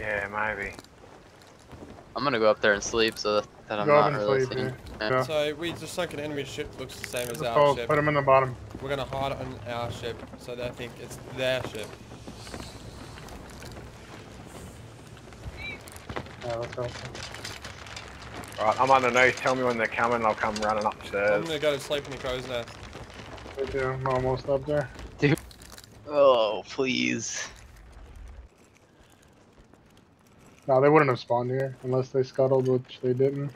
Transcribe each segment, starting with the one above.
Yeah, maybe. I'm gonna go up there and sleep so that, that I'm not and really sleep, seeing. yeah. Yeah. Yeah. So we just sunk an enemy ship. Looks the same as our hold, ship. put them in the bottom. We're gonna hide on our ship, so they think it's their ship. Yeah, let's go. Right, I'm underneath. Tell me when they're coming. I'll come running upstairs. I'm gonna go to sleep in the crow's nest. Right there, I'm almost up there. Dude. Oh, please. No, they wouldn't have spawned here unless they scuttled, which they didn't.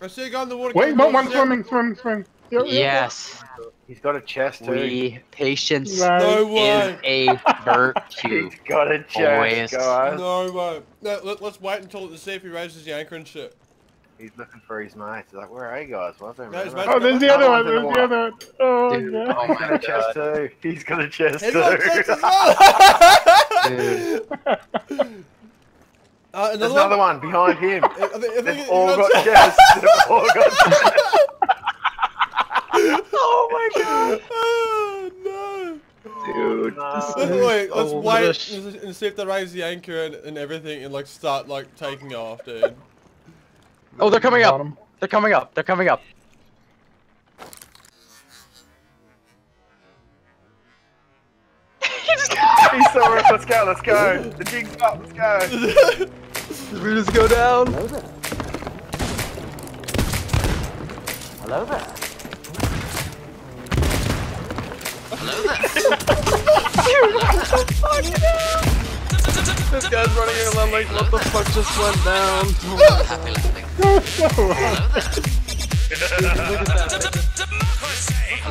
I see a guy in the water. Wait, coming one swimming, swimming, swimming. Yep, yep, yep. Yes, He's got a chest too. we patience Nice. No is way. a virtue. He's got a chest, Always. guys. No way. No, let, let's wait until to see if he raises the anchor and shit. He's looking for his mates. He's like, where are you guys? What's their No, he's name? Oh, there's the other one. There's the the other one. Oh, Dude, yeah. oh He's my got a chest too. He's got a chest He's too. got chest as well. Dude. Uh, There's another, another one behind him. I think, I think They've all got got They've all got chests. Oh my god. Oh, no. Dude. No. this Let's is wait, let's so wait much. and and see if they raise the anchor and, and everything and like start like taking off, dude. Oh, they're coming up. They're coming up. They're coming up. He saw us. Let's go. Let's go. The jig's up. Let's go. We just go down. Hello there. Hello there. Hello there. This guy's running around like, what the fuck just went down?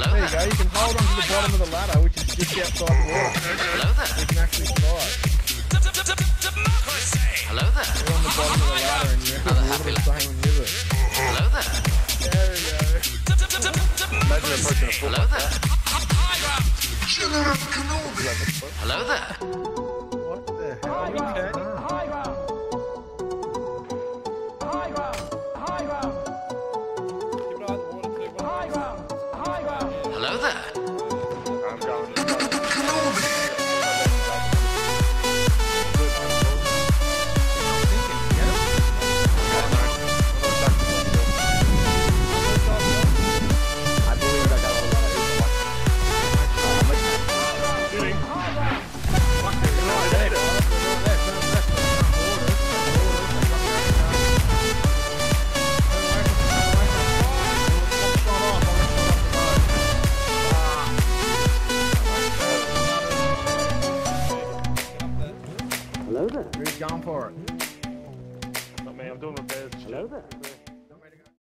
There you go, you can hold on to the bottom of the ladder, which is just outside the wall. You can actually survive. The bottom the ladder and you're in the water the same with it. There we go. Imagine a football. What the hell? Okay. Who's going for it? Not me. I'm doing repairs. Hello there.